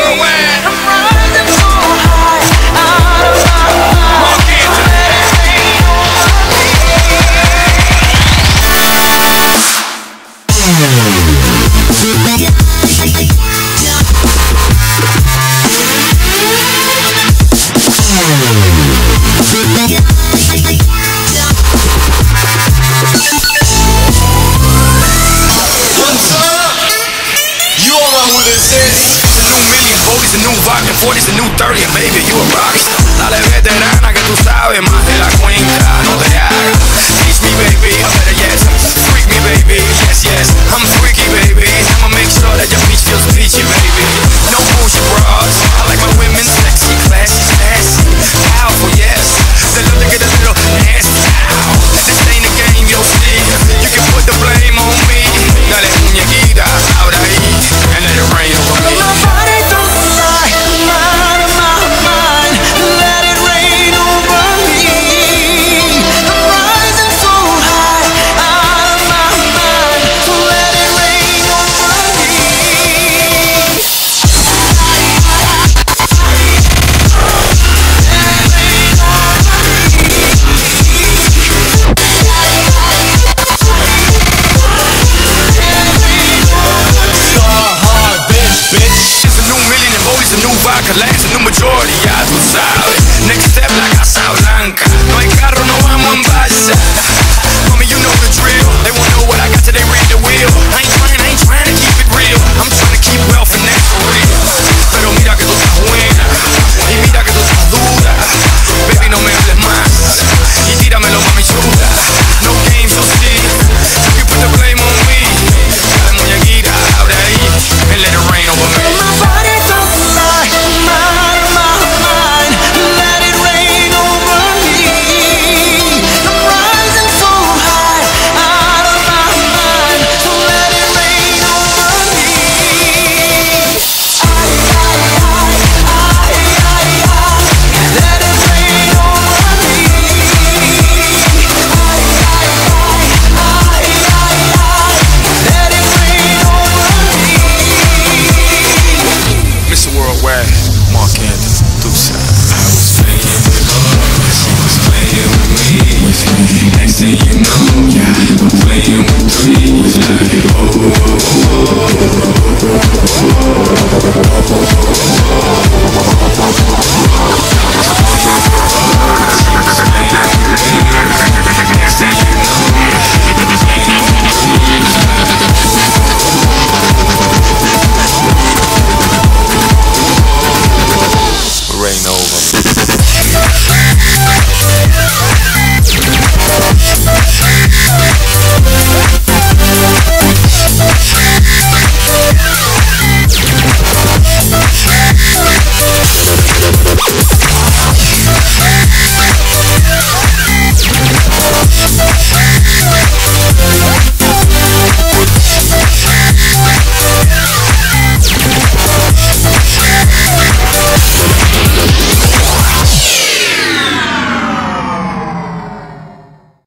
All I is new. 30's the new vodka, 40's the new 30, and baby, you a rockstar. Dale veterana que tú sabes más de la cuenta. last the majority, eyes will silent.